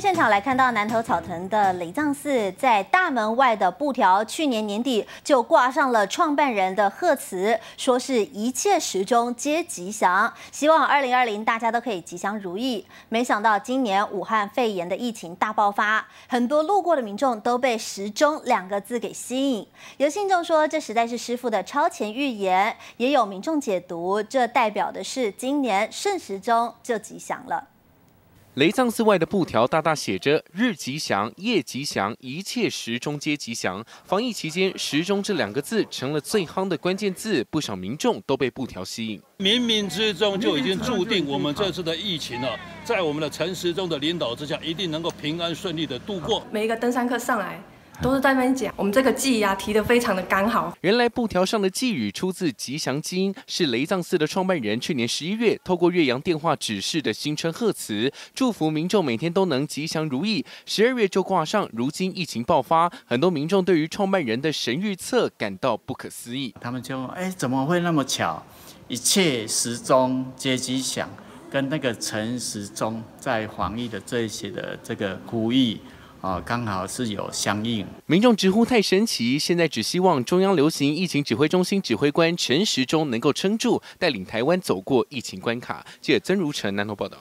现场来看到南头草屯的雷藏寺，在大门外的布条，去年年底就挂上了创办人的贺词，说是一切时钟皆吉祥，希望二零二零大家都可以吉祥如意。没想到今年武汉肺炎的疫情大爆发，很多路过的民众都被“时钟”两个字给吸引。有信众说这实在是师傅的超前预言，也有民众解读这代表的是今年顺时钟就吉祥了。雷藏寺外的布条大大写着“日吉祥，夜吉祥，一切时钟皆吉祥”。防疫期间，“时钟”这两个字成了最夯的关键字，不少民众都被布条吸引。冥冥之中就已经注定，我们这次的疫情了，在我们的陈时中的领导之下，一定能够平安顺利的度过。每一个登山客上来。都是在那边讲，我们这个寄呀提的非常的刚好。原来布条上的寄语出自吉祥经，是雷藏寺的创办人去年十一月透过岳阳电话指示的新春贺词，祝福民众每天都能吉祥如意。十二月就挂上，如今疫情爆发，很多民众对于创办人的神预测感到不可思议。他们就哎怎么会那么巧？一切时钟皆吉祥，跟那个陈时钟在防疫的这一些的这个呼吁。哦，刚好是有相应。民众直呼太神奇，现在只希望中央流行疫情指挥中心指挥官陈时中能够撑住，带领台湾走过疫情关卡。记者曾如成南投报道。